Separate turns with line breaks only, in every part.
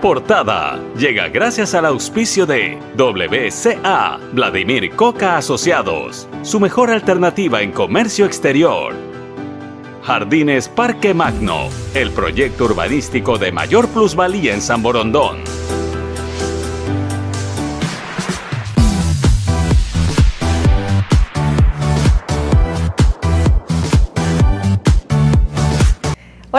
Portada llega gracias al auspicio de WCA, Vladimir Coca Asociados, su mejor alternativa en comercio exterior. Jardines Parque Magno, el proyecto urbanístico de mayor plusvalía en San Borondón.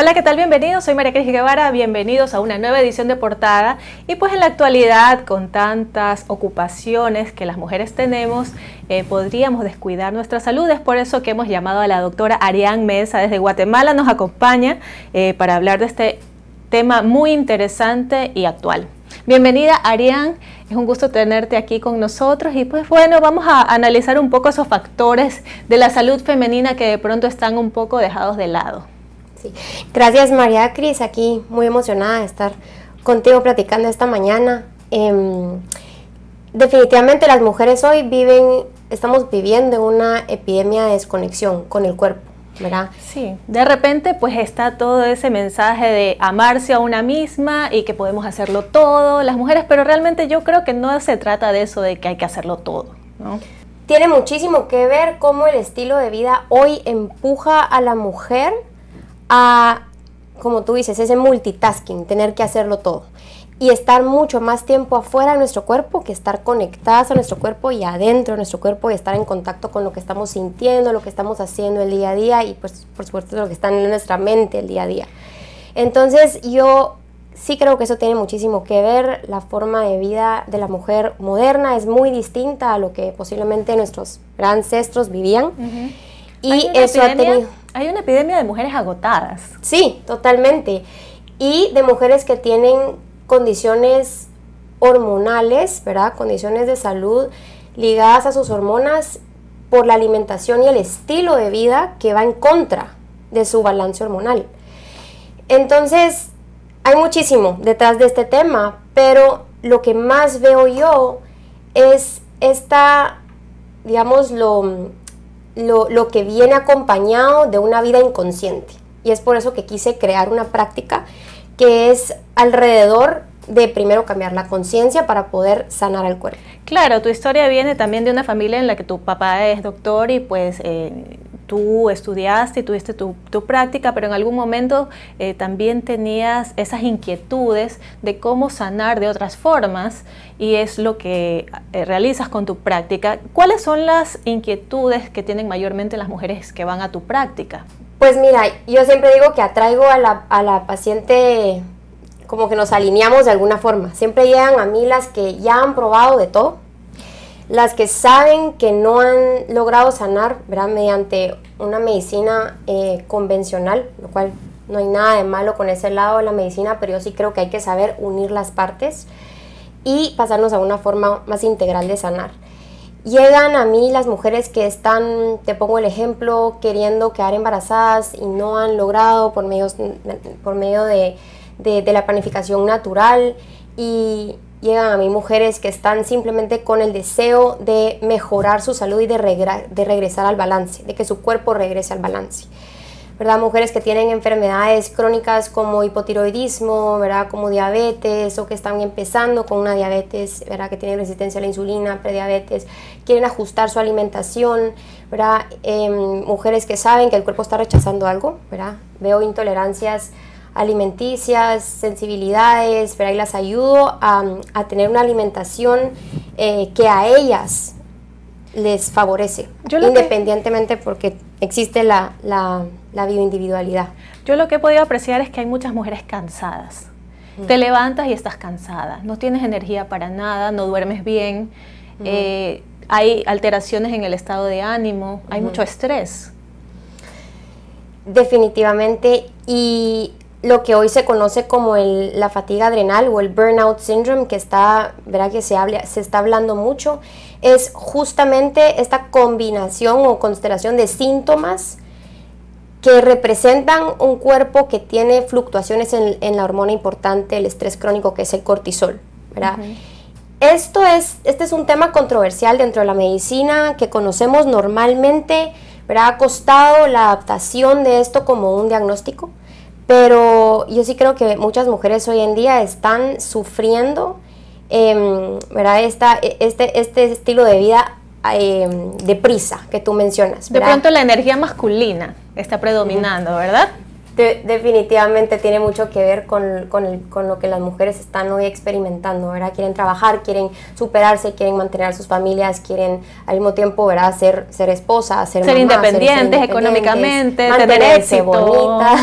Hola, ¿qué tal? Bienvenidos, soy María Cris Guevara, bienvenidos a una nueva edición de Portada. Y pues en la actualidad, con tantas ocupaciones que las mujeres tenemos, eh, podríamos descuidar nuestra salud. Es por eso que hemos llamado a la doctora Arián Mesa desde Guatemala, nos acompaña eh, para hablar de este tema muy interesante y actual. Bienvenida Arián, es un gusto tenerte aquí con nosotros y pues bueno, vamos a analizar un poco esos factores de la salud femenina que de pronto están un poco dejados de lado.
Gracias María Cris, aquí muy emocionada de estar contigo platicando esta mañana. Em, definitivamente las mujeres hoy viven, estamos viviendo una epidemia de desconexión con el cuerpo. ¿verdad?
Sí, de repente pues está todo ese mensaje de amarse a una misma y que podemos hacerlo todo las mujeres, pero realmente yo creo que no se trata de eso de que hay que hacerlo todo, ¿no?
Tiene muchísimo que ver cómo el estilo de vida hoy empuja a la mujer a, como tú dices, ese multitasking, tener que hacerlo todo. Y estar mucho más tiempo afuera de nuestro cuerpo que estar conectadas a nuestro cuerpo y adentro de nuestro cuerpo y estar en contacto con lo que estamos sintiendo, lo que estamos haciendo el día a día y pues por supuesto lo que está en nuestra mente el día a día. Entonces yo sí creo que eso tiene muchísimo que ver. La forma de vida de la mujer moderna es muy distinta a lo que posiblemente nuestros ancestros vivían.
Y eso ha tenido hay una epidemia de mujeres agotadas.
Sí, totalmente. Y de mujeres que tienen condiciones hormonales, ¿verdad? Condiciones de salud ligadas a sus hormonas por la alimentación y el estilo de vida que va en contra de su balance hormonal. Entonces, hay muchísimo detrás de este tema, pero lo que más veo yo es esta, digamos, lo, lo, que viene acompañado de una vida inconsciente. Y es por eso que quise crear una práctica que es alrededor de primero cambiar la conciencia para poder sanar el cuerpo.
Claro, tu historia viene también de una familia en la que tu papá es doctor y pues eh, tú estudiaste y tuviste tu, práctica, pero en algún momento eh, también tenías esas inquietudes de cómo sanar de otras formas y es lo que eh, realizas con tu práctica. ¿Cuáles son las inquietudes que tienen mayormente las mujeres que van a tu práctica?
Pues mira, yo siempre digo que atraigo a la, a la paciente como que nos alineamos de alguna forma. Siempre llegan a mí las que ya han probado de todo, las que saben que no han logrado sanar ¿verdad? mediante una medicina eh, convencional, lo cual no hay nada de malo con ese lado de la medicina, pero yo sí creo que hay que saber unir las partes y pasarnos a una forma más integral de sanar. Llegan a mí las mujeres que están, te pongo el ejemplo, queriendo quedar embarazadas y no han logrado por medio, por medio de, de la planificación natural y, llegan a mí mujeres que están simplemente con el deseo de mejorar su salud y de, de regresar al balance, de que su cuerpo regrese al balance. ¿verdad? Mujeres que tienen enfermedades crónicas como hipotiroidismo, ¿verdad? Como diabetes o que están empezando con una diabetes, ¿verdad? Que tienen resistencia a la insulina, prediabetes, quieren ajustar su alimentación, ¿verdad? Em, mujeres que saben que el cuerpo está rechazando algo, ¿verdad? Veo intolerancias alimenticias, sensibilidades, pero ahí las ayudo a, tener una alimentación eh, que a ellas les favorece, independientemente porque existe la, la, bioindividualidad.
Yo lo que he podido apreciar es que hay muchas mujeres cansadas. Te levantas y estás cansada, no tienes energía para nada, no duermes bien, eh, hay alteraciones en el estado de ánimo, hay mucho estrés.
Definitivamente, y lo que hoy se conoce como la fatiga adrenal o el burnout syndrome, que está, verá que se, habla, se está hablando mucho, es justamente esta combinación o constelación de síntomas que representan un cuerpo que tiene fluctuaciones en, la hormona importante, el estrés crónico, que es el cortisol. Esto es, este es un tema controversial dentro de la medicina que conocemos normalmente, ha costado la adaptación de esto como un diagnóstico Pero yo sí creo que muchas mujeres hoy en día están sufriendo eh, ¿verdad? Esta, este, este estilo de vida eh, de prisa que tú mencionas.
De pronto la energía masculina está predominando, ¿verdad?
Definitivamente tiene mucho que ver con, con, lo que las mujeres están hoy experimentando, ¿verdad? Quieren trabajar, quieren superarse, quieren mantener a sus familias, quieren al mismo tiempo, ¿verdad? Ser, ser esposas, ser,
ser, independientes, económicamente, tener bonitas.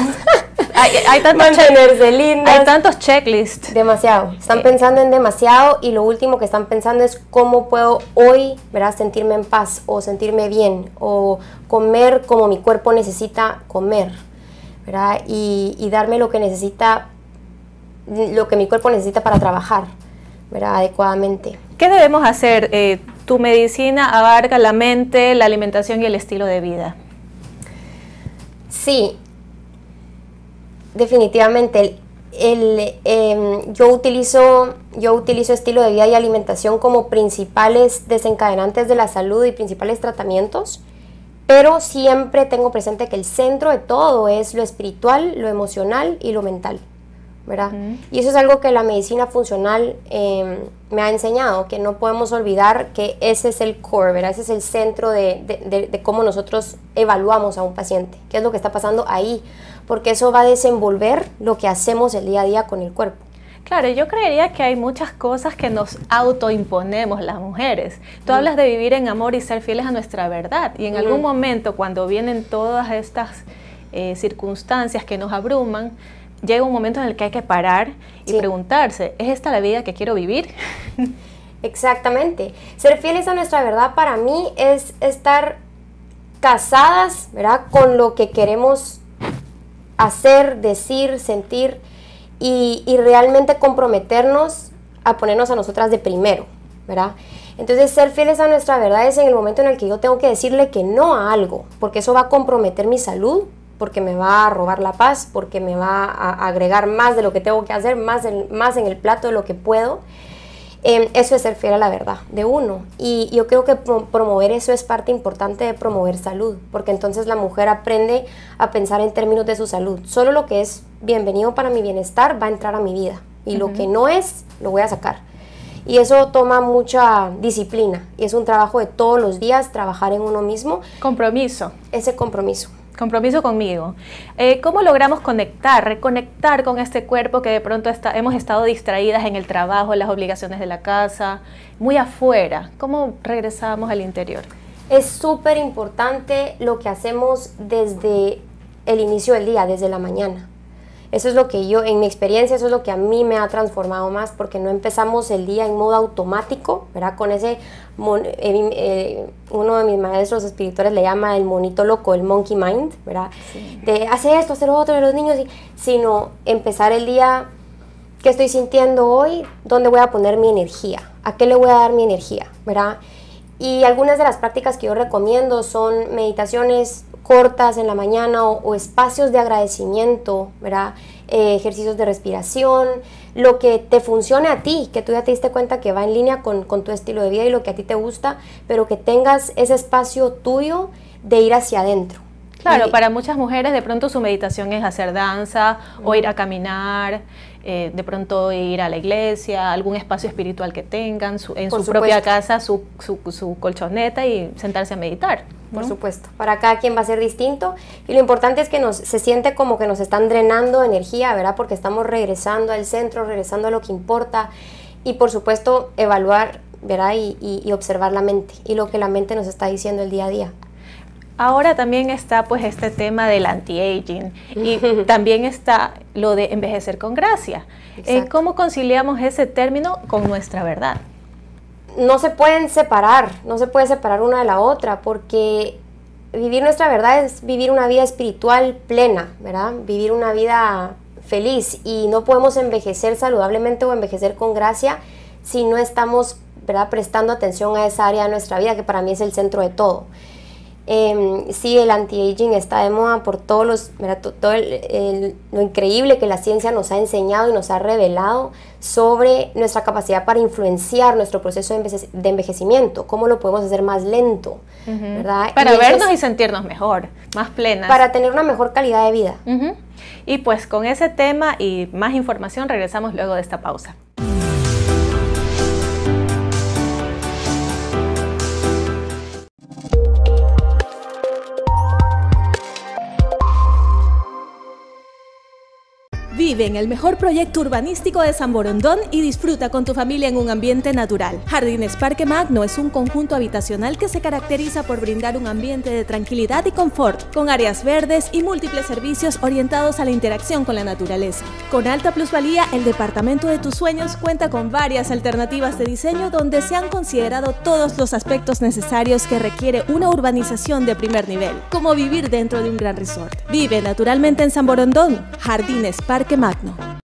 hay, tantos
mantenerse lindas.
Hay tantos checklists.
Demasiado. Están pensando en demasiado y lo último que están pensando es cómo puedo hoy, ¿verdad? Sentirme en paz o sentirme bien o comer como mi cuerpo necesita comer y, darme lo que necesita, lo que mi cuerpo necesita para trabajar, ¿verdad? Adecuadamente.
¿Qué debemos hacer? Eh, tu medicina abarca la mente, la alimentación y el estilo de vida.
Sí, definitivamente. Em, yo, utilizo, yo utilizo estilo de vida y alimentación como principales desencadenantes de la salud y principales tratamientos pero siempre tengo presente que el centro de todo es lo espiritual, lo emocional y lo mental, ¿verdad? Y eso es algo que la medicina funcional em, me ha enseñado, que no podemos olvidar que ese es el core, ¿verdad? Ese es el centro de, de cómo nosotros evaluamos a un paciente, qué es lo que está pasando ahí, porque eso va a desenvolver lo que hacemos el día a día con el cuerpo.
Claro, yo creería que hay muchas cosas que nos autoimponemos las mujeres. Tú hablas de vivir en amor y ser fieles a nuestra verdad. Y en algún momento, cuando vienen todas estas eh, circunstancias que nos abruman, llega un momento en el que hay que parar y preguntarse, ¿es esta la vida que quiero vivir?
Exactamente. Ser fieles a nuestra verdad para mí es estar casadas, ¿verdad? Con lo que queremos hacer, decir, sentir y, realmente comprometernos a ponernos a nosotras de primero, ¿verdad? Entonces, ser fieles a nuestra verdad es en el momento en el que yo tengo que decirle que no a algo, porque eso va a comprometer mi salud, porque me va a robar la paz, porque me va a agregar más de lo que tengo que hacer, más en, más en el plato de lo que puedo. Em, eso es ser fiel a la verdad de uno. Y yo creo que promover eso es parte importante de promover salud, porque entonces la mujer aprende a pensar en términos de su salud. Solo lo que es bienvenido para mi bienestar va a entrar a mi vida y lo que no es, lo voy a sacar. Y eso toma mucha disciplina y es un trabajo de todos los días, trabajar en uno mismo.
Compromiso.
Ese compromiso.
Compromiso conmigo. Eh, ¿Cómo logramos conectar, reconectar con este cuerpo que de pronto hemos estado distraídas en el trabajo, en las obligaciones de la casa, muy afuera? ¿Cómo regresamos al interior?
Es súper importante lo que hacemos desde el inicio del día, desde la mañana. Eso es lo que yo, en mi experiencia, eso es lo que a mí me ha transformado más, porque no empezamos el día en modo automático, ¿verdad? Con ese, eh, eh, uno de mis maestros espirituales le llama el monito loco, el monkey mind, ¿verdad? De hacer esto, hacer lo otro de los niños, sino empezar el día, ¿qué estoy sintiendo hoy? ¿Dónde voy a poner mi energía? ¿A qué le voy a dar mi energía? ¿Verdad? Y algunas de las prácticas que yo recomiendo son meditaciones cortas en la mañana o, espacios de agradecimiento, ¿verdad? Eh, ejercicios de respiración, lo que te funcione a ti, que tú ya te diste cuenta que va en línea con, tu estilo de vida y lo que a ti te gusta, pero que tengas ese espacio tuyo de ir hacia adentro.
Claro, para muchas mujeres de pronto su meditación es hacer danza o ir a caminar, eh, de pronto ir a la iglesia, algún espacio espiritual que tengan, en su propia casa, su, su, colchoneta y sentarse a meditar.
Por supuesto, para cada quien va a ser distinto y lo importante es que nos, se siente como que nos están drenando energía, ¿verdad? Porque estamos regresando al centro, regresando a lo que importa y por supuesto evaluar, ¿verdad? y observar la mente y lo que la mente nos está diciendo el día a día.
Ahora también está pues este tema del anti-aging y también está lo de envejecer con gracia. Eh, ¿Cómo conciliamos ese término con nuestra verdad?
No se pueden separar, no se puede separar una de la otra porque vivir nuestra verdad es vivir una vida espiritual plena, ¿verdad? Vivir una vida feliz y no podemos envejecer saludablemente o envejecer con gracia si no estamos ¿verdad? prestando atención a esa área de nuestra vida que para mí es el centro de todo. Eh, sí, el anti-aging está de moda por todos los, todo lo increíble que la ciencia nos ha enseñado y nos ha revelado sobre nuestra capacidad para influenciar nuestro proceso de, envejecimiento, cómo lo podemos hacer más lento, ¿verdad?
Para vernos y sentirnos mejor, más plenas.
Para tener una mejor calidad de vida.
Y pues con ese tema y más información regresamos luego de esta pausa.
Vive en el mejor proyecto urbanístico de San Borondón y disfruta con tu familia en un ambiente natural. Jardines Parque Magno es un conjunto habitacional que se caracteriza por brindar un ambiente de tranquilidad y confort, con áreas verdes y múltiples servicios orientados a la interacción con la naturaleza. Con alta plusvalía, el departamento de tus sueños cuenta con varias alternativas de diseño donde se han considerado todos los aspectos necesarios que requiere una urbanización de primer nivel, como vivir dentro de un gran resort. Vive naturalmente en San Borondón. Jardines Parque Magno.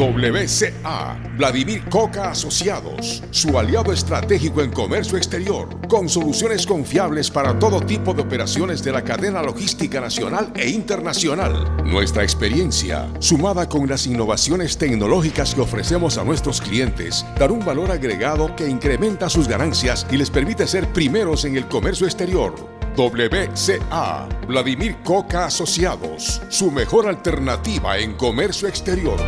WCA, Vladimir Coca Asociados, su aliado estratégico en comercio exterior, con soluciones confiables para todo tipo de operaciones de la cadena logística nacional e internacional. Nuestra experiencia, sumada con las innovaciones tecnológicas que ofrecemos a nuestros clientes, dará un valor agregado que incrementa sus ganancias y les permite ser primeros en el comercio exterior WCA, Vladimir Coca Asociados, su mejor alternativa en comercio exterior.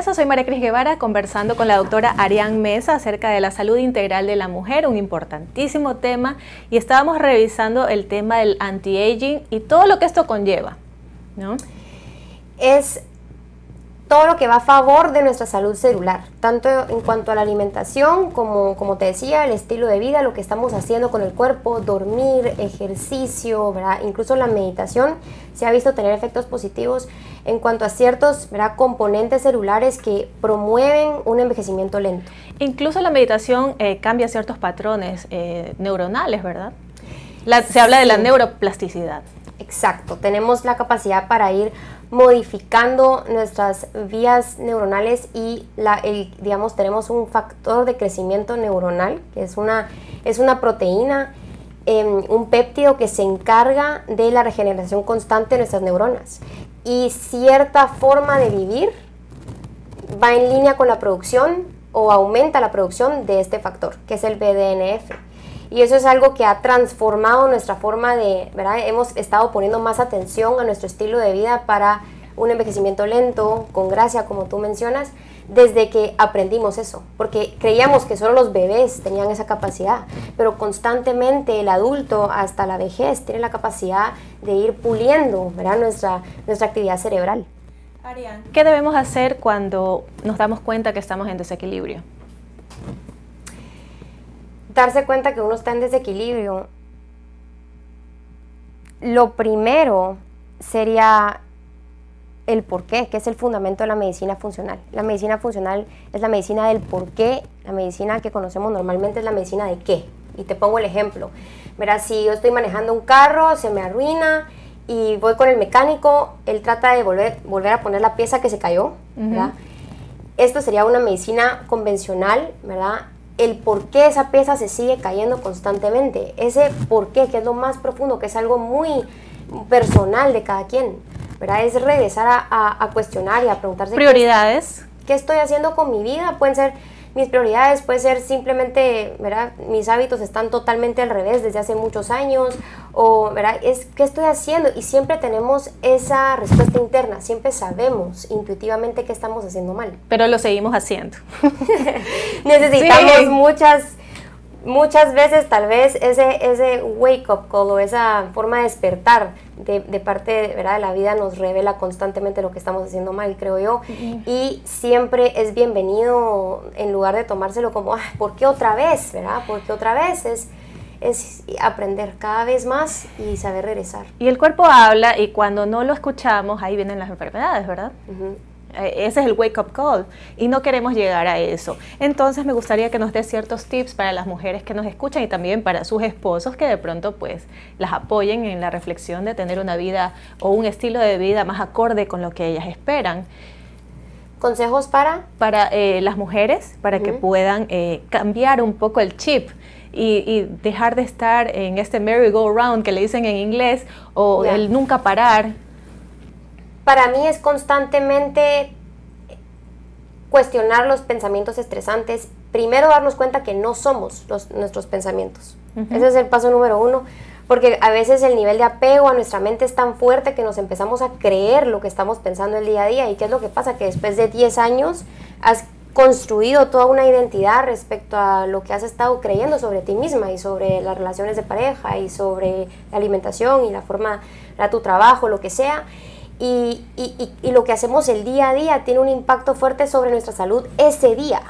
Soy María Cris Guevara conversando con la doctora Arián Mesa acerca de la salud integral de la mujer, un importantísimo tema, y estábamos revisando el tema del anti-aging y todo lo que esto conlleva. ¿no?
Es todo lo que va a favor de nuestra salud celular, tanto en cuanto a la alimentación como, como te decía, el estilo de vida, lo que estamos haciendo con el cuerpo, dormir, ejercicio, incluso la meditación se ha visto tener efectos positivos en cuanto a ciertos componentes celulares que promueven un envejecimiento lento.
Incluso la meditación eh, cambia ciertos patrones eh, neuronales, ¿verdad? se habla de la neuroplasticidad.
Exacto, tenemos la capacidad para ir modificando nuestras vías neuronales y la, digamos tenemos un factor de crecimiento neuronal que es una, es una proteína, em, un péptido que se encarga de la regeneración constante de nuestras neuronas y cierta forma de vivir va en línea con la producción o aumenta la producción de este factor que es el BDNF. Y eso es algo que ha transformado nuestra forma de, ¿verdad? Hemos estado poniendo más atención a nuestro estilo de vida para un envejecimiento lento, con gracia, como tú mencionas, desde que aprendimos eso, porque creíamos que solo los bebés tenían esa capacidad, pero constantemente el adulto hasta la vejez tiene la capacidad de ir puliendo ¿verdad? Nuestra, nuestra actividad cerebral.
¿Qué debemos hacer cuando nos damos cuenta que estamos en desequilibrio?
Darse cuenta que uno está en desequilibrio, lo primero sería el por qué, que es el fundamento de la medicina funcional. La medicina funcional es la medicina del por qué, la medicina que conocemos normalmente es la medicina de qué. Y te pongo el ejemplo. Verás, si yo estoy manejando un carro, se me arruina y voy con el mecánico, él trata de volver, volver a poner la pieza que se cayó, Esto sería una medicina convencional, ¿verdad? El por qué esa pieza se sigue cayendo constantemente. Ese por qué, que es lo más profundo, que es algo muy personal de cada quien. ¿verdad? Es regresar a, a cuestionar y a preguntarse.
Prioridades.
¿qué, estoy haciendo con mi vida? Pueden ser mis prioridades, puede ser simplemente, ¿verdad? Mis hábitos están totalmente al revés desde hace muchos años, o, ¿verdad? Es, ¿Qué estoy haciendo? Y siempre tenemos esa respuesta interna, siempre sabemos intuitivamente qué estamos haciendo mal.
Pero lo seguimos haciendo.
Necesitamos muchas muchas veces tal vez ese, ese wake up call o esa forma de despertar de, de parte ¿verdad? de la vida nos revela constantemente lo que estamos haciendo mal, creo yo. Y siempre es bienvenido en lugar de tomárselo como, ah, ¿por qué otra vez? ¿verdad? Porque otra vez es, es aprender cada vez más y saber regresar.
Y el cuerpo habla y cuando no lo escuchamos, ahí vienen las enfermedades, ¿verdad? Ese es el wake up call y no queremos llegar a eso. Entonces me gustaría que nos dé ciertos tips para las mujeres que nos escuchan y también para sus esposos que de pronto pues las apoyen en la reflexión de tener una vida o un estilo de vida más acorde con lo que ellas esperan.
¿Consejos para?
Para eh, las mujeres, para que puedan eh, cambiar un poco el chip y, dejar de estar en este merry-go-round que le dicen en inglés o el nunca parar?
Para mí es constantemente cuestionar los pensamientos estresantes. Primero darnos cuenta que no somos los, nuestros pensamientos. Ese es el paso número uno porque a veces el nivel de apego a nuestra mente es tan fuerte que nos empezamos a creer lo que estamos pensando el día a día. ¿Y qué es lo que pasa? Que después de 10 años has construido toda una identidad respecto a lo que has estado creyendo sobre ti misma y sobre las relaciones de pareja y sobre la alimentación y la forma de tu trabajo, lo que sea. Y, y, lo que hacemos el día a día tiene un impacto fuerte sobre nuestra salud ese día,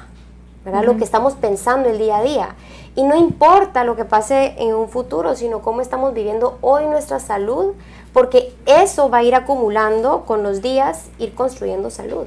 ¿verdad? Lo que estamos pensando el día a día. Y no importa lo que pase en un futuro, sino cómo estamos viviendo hoy nuestra salud, porque eso va a ir acumulando con los días, ir construyendo salud.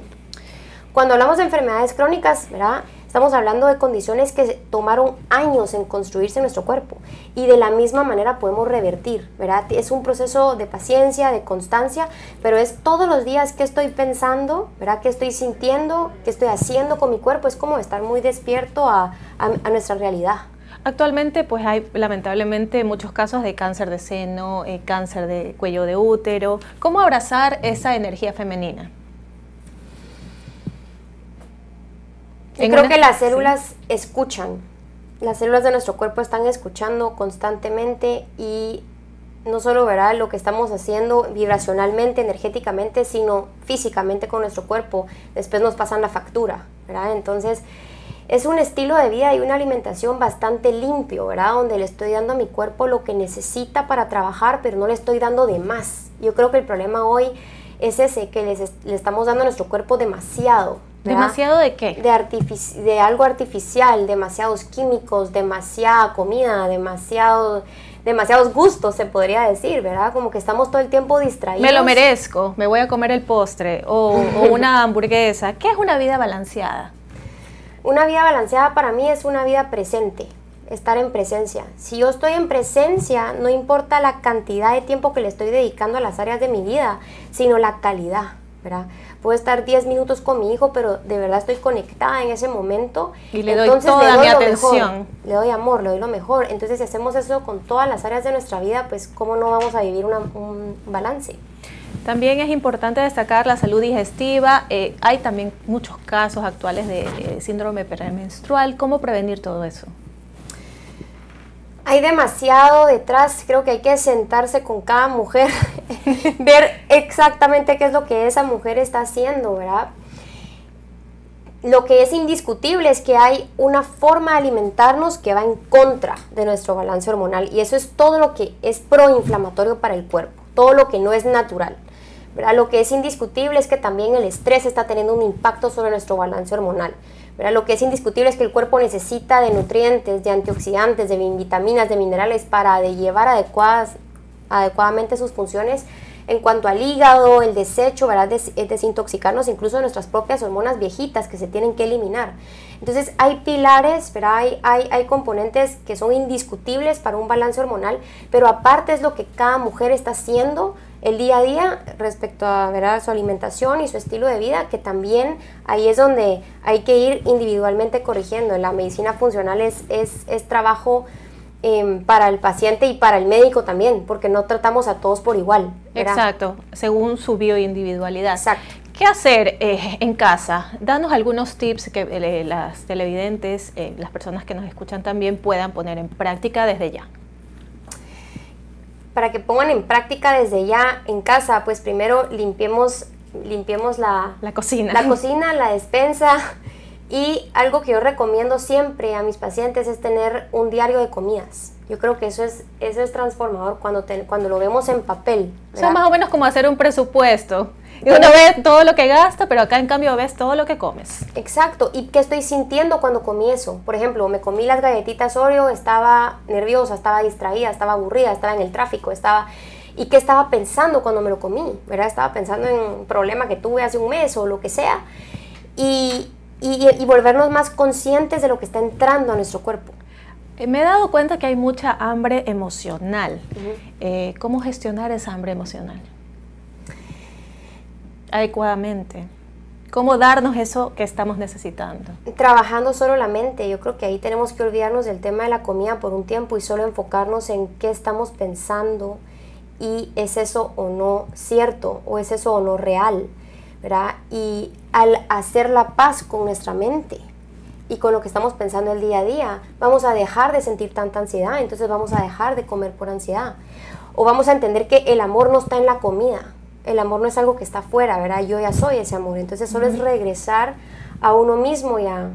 Cuando hablamos de enfermedades crónicas, ¿verdad? Estamos hablando de condiciones que tomaron años en construirse en nuestro cuerpo y de la misma manera podemos revertir, ¿verdad? Es un proceso de paciencia, de constancia, pero es todos los días que estoy pensando, ¿verdad? ¿Qué estoy sintiendo? ¿Qué estoy haciendo con mi cuerpo? Es como estar muy despierto a, a nuestra realidad.
Actualmente pues hay lamentablemente muchos casos de cáncer de seno, eh, cáncer de cuello de útero. ¿Cómo abrazar esa energía femenina?
Yo creo que las células escuchan. Las células de nuestro cuerpo están escuchando constantemente y no solo verá lo que estamos haciendo vibracionalmente, energéticamente, sino físicamente con nuestro cuerpo. Después nos pasan la factura, ¿verdad? Entonces, es un estilo de vida y una alimentación bastante limpio, ¿verdad? Donde le estoy dando a mi cuerpo lo que necesita para trabajar, pero no le estoy dando de más. Yo creo que el problema hoy es ese, que le estamos dando a nuestro cuerpo demasiado.
¿Demasiado de qué?
De, de algo artificial, demasiados químicos, demasiada comida, demasiado demasiados gustos, se podría decir, ¿verdad? Como que estamos todo el tiempo distraídos.
Me lo merezco, me voy a comer el postre o, o una hamburguesa. ¿Qué es una vida balanceada?
Una vida balanceada para mí es una vida presente, estar en presencia. Si yo estoy en presencia, no importa la cantidad de tiempo que le estoy dedicando a las áreas de mi vida, sino la calidad, ¿verdad? Puedo estar 10 minutos con mi hijo, pero de verdad estoy conectada en ese momento.
Y le doy toda mi atención.
le doy amor, le doy lo mejor. Entonces, si hacemos eso con todas las áreas de nuestra vida, pues, ¿cómo no vamos a vivir un balance?
También es importante destacar la salud digestiva. Eh, hay también muchos casos actuales de, síndrome premenstrual. ¿Cómo prevenir todo eso?
Hay demasiado detrás, creo que hay que sentarse con cada mujer, ver exactamente qué es lo que esa mujer está haciendo, ¿verdad? Lo que es indiscutible es que hay una forma de alimentarnos que va en contra de nuestro balance hormonal y eso es todo lo que es proinflamatorio para el cuerpo, todo lo que no es natural. Lo que es indiscutible es que también el estrés está teniendo un impacto sobre nuestro balance hormonal. Lo que es indiscutible es que el cuerpo necesita de nutrientes, de antioxidantes, de vitaminas, de minerales para llevar adecuadas, adecuadamente sus funciones en cuanto al hígado, el desecho, ¿verdad? desintoxicarnos incluso de nuestras propias hormonas viejitas que se tienen que eliminar. Entonces hay pilares, pero hay, hay, hay componentes que son indiscutibles para un balance hormonal, pero aparte es lo que cada mujer está haciendo el día a día respecto a ¿verdad? su alimentación y su estilo de vida, que también ahí es donde hay que ir individualmente corrigiendo. La medicina funcional es, es, es trabajo em, para el paciente y para el médico también, porque no tratamos a todos por igual.
Exacto, según su bioindividualidad. Exacto. ¿Qué hacer eh, en casa? Danos algunos tips que eh, las televidentes, eh, las personas que nos escuchan también puedan poner en práctica desde ya
para que pongan en práctica desde ya en casa, pues primero limpiemos, limpiemos la,
la cocina.
La cocina, la despensa. Y algo que yo recomiendo siempre a mis pacientes es tener un diario de comidas. Yo creo que eso es, eso es transformador cuando, cuando lo vemos en papel.
O sea, más o menos como hacer un presupuesto. Y uno ve todo lo que gasta, pero acá en cambio ves todo lo que comes.
Exacto. ¿Y qué estoy sintiendo cuando comí eso? Por ejemplo, me comí las galletitas Oreo, estaba nerviosa, estaba distraída, estaba aburrida, estaba en el tráfico, estaba... ¿Y qué estaba pensando cuando me lo comí? ¿Verdad? Estaba pensando en un problema que tuve hace un mes o lo que sea. Y, y, volvernos más conscientes de lo que está entrando a nuestro cuerpo.
Eh, me he dado cuenta que hay mucha hambre emocional. Eh, ¿Cómo gestionar esa hambre emocional? adecuadamente? cómo darnos eso que estamos necesitando.
Trabajando solo la mente, yo creo que ahí tenemos que olvidarnos del tema de la comida por un tiempo y solo enfocarnos en qué estamos pensando y es eso o no cierto o es eso o no real, ¿verdad? Y al hacer la paz con nuestra mente y con lo que estamos pensando el día a día, vamos a dejar de sentir tanta ansiedad, entonces vamos a dejar de comer por ansiedad. O vamos a entender que el amor no está en la comida, el amor no es algo que está afuera, ¿verdad? Yo ya soy ese amor. Entonces solo es regresar a uno mismo y a,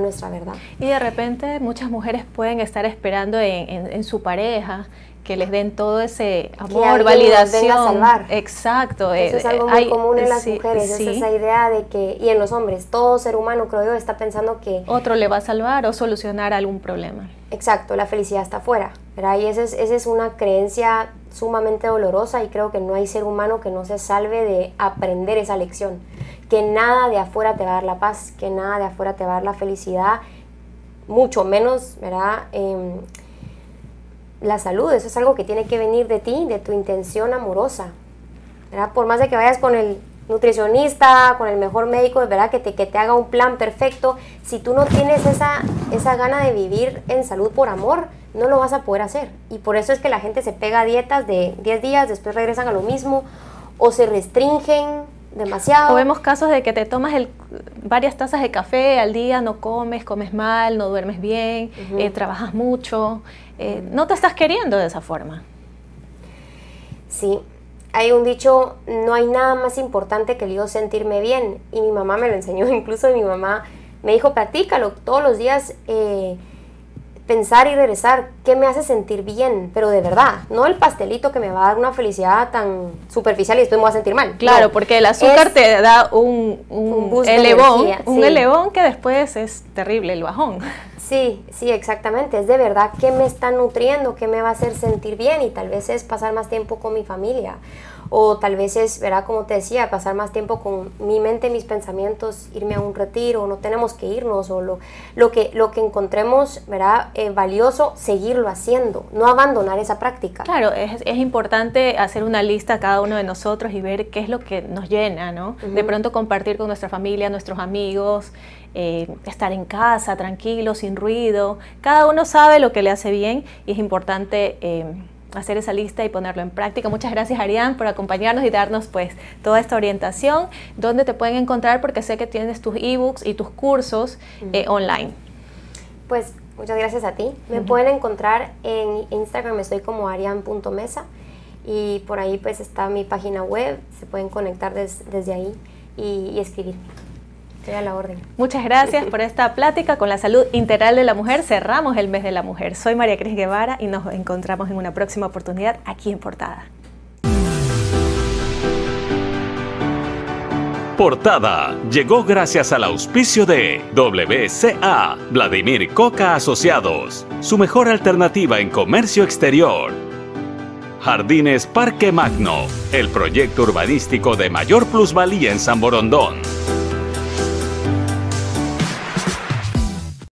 nuestra verdad.
Y de repente muchas mujeres pueden estar esperando en, su pareja que les den todo ese amor, validación.
a salvar.
Exacto.
Eso es eh, algo muy común en las mujeres, es esa idea de que, y en los hombres, todo ser humano, creo yo, está pensando que...
Otro le va a salvar o solucionar algún problema.
Exacto, la felicidad está afuera, ¿verdad? Y esa es, esa es una creencia sumamente dolorosa y creo que no hay ser humano que no se salve de aprender esa lección. Que nada de afuera te va a dar la paz, que nada de afuera te va a dar la felicidad, mucho menos, ¿verdad? Em, la salud, eso es algo que tiene que venir de ti, de tu intención amorosa, ¿verdad? Por más de que vayas con el nutricionista, con el mejor médico, ¿verdad? Que te, que te haga un plan perfecto, si tú no tienes esa, esa gana de vivir en salud por amor, no lo vas a poder hacer. Y por eso es que la gente se pega dietas de 10 días, después regresan a lo mismo, o se restringen demasiado.
O vemos casos de que te tomas el, varias tazas de café al día, no comes, comes mal, no duermes bien, eh, trabajas mucho, eh, no te estás queriendo de esa forma.
Sí, hay un dicho, no hay nada más importante que el yo sentirme bien. Y mi mamá me lo enseñó, incluso mi mamá me dijo, platícalo todos los días. Eh, pensar y regresar qué me hace sentir bien, pero de verdad, no el pastelito que me va a dar una felicidad tan superficial y después me voy a sentir mal.
Claro, porque el azúcar te da un, un, elevón, un elevón que después es terrible, el bajón.
Sí, sí, exactamente. Es de verdad qué me está nutriendo, qué me va a hacer sentir bien y tal vez es pasar más tiempo con mi familia o tal vez es, ¿verdad? Como te decía, pasar más tiempo con mi mente, mis pensamientos, irme a un retiro, no tenemos que irnos, o lo, lo que, lo que encontremos, ¿verdad? Eh, valioso, seguirlo haciendo, no abandonar esa práctica.
Claro, es, es, importante hacer una lista cada uno de nosotros y ver qué es lo que nos llena, ¿no? De pronto compartir con nuestra familia, nuestros amigos, eh, estar en casa, tranquilo, sin ruido. Cada uno sabe lo que le hace bien y es importante... Eh, hacer esa lista y ponerlo en práctica. Muchas gracias Arián por acompañarnos y darnos pues toda esta orientación. ¿Dónde te pueden encontrar? Porque sé que tienes tus ebooks y tus cursos eh, online.
Pues muchas gracias a ti. Me pueden encontrar en Instagram, estoy como arian.mesa y por ahí pues está mi página web, se pueden conectar desde ahí y, y escribirme
Muchas gracias por esta plática con la salud integral de la mujer. Cerramos el mes de la mujer. Soy María Cris Guevara y nos encontramos en una próxima oportunidad aquí en Portada.
Portada llegó gracias al auspicio de WCA, Vladimir Coca Asociados, su mejor alternativa en comercio exterior. Jardines Parque Magno, el proyecto urbanístico de mayor plusvalía en San Borondón.